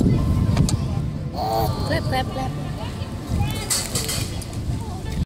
Clap, clap, clap.